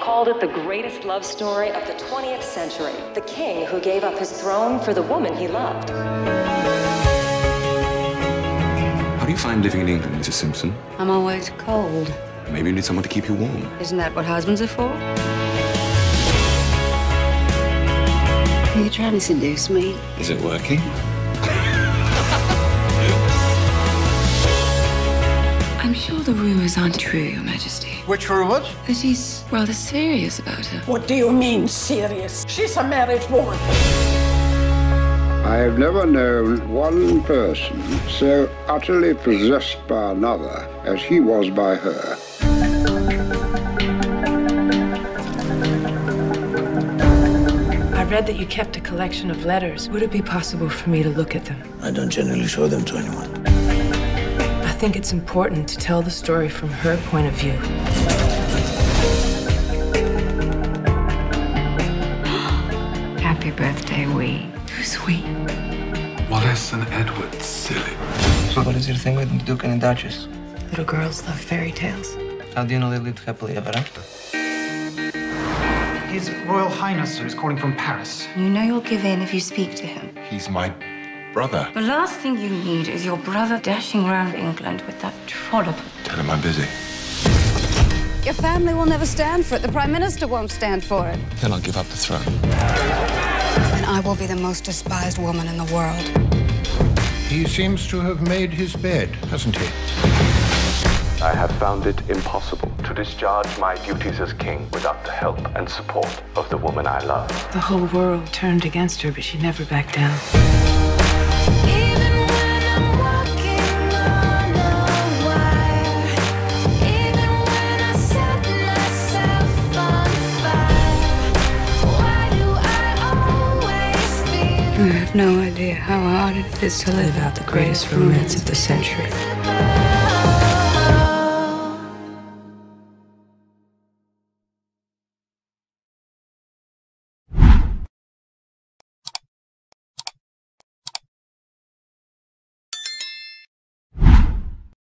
called it the greatest love story of the 20th century. The king who gave up his throne for the woman he loved. How do you find living in England, Mrs. Simpson? I'm always cold. Maybe you need someone to keep you warm. Isn't that what husbands are for? Are you trying to seduce me? Is it working? Rumors aren't true, Your Majesty. Which rumors? That he's rather serious about her. What do you mean, serious? She's a married woman. I have never known one person so utterly possessed by another as he was by her. I read that you kept a collection of letters. Would it be possible for me to look at them? I don't generally show them to anyone. I think it's important to tell the story from her point of view. Happy birthday, we. Who's we? Wallis and Edward, silly. So what is your thing with the Duke and the Duchess? Little girls love fairy tales. How do you know they lived happily ever after? His Royal Highness is calling from Paris. You know you'll give in if you speak to him. He's my brother. The last thing you need is your brother dashing around England with that trollop. Tell him I'm busy. Your family will never stand for it. The Prime Minister won't stand for it. Then I'll give up the throne. And I will be the most despised woman in the world. He seems to have made his bed, hasn't he? I have found it impossible to discharge my duties as king without the help and support of the woman I love. The whole world turned against her, but she never backed down. You have no idea how hard it is to live out the greatest romance of the century.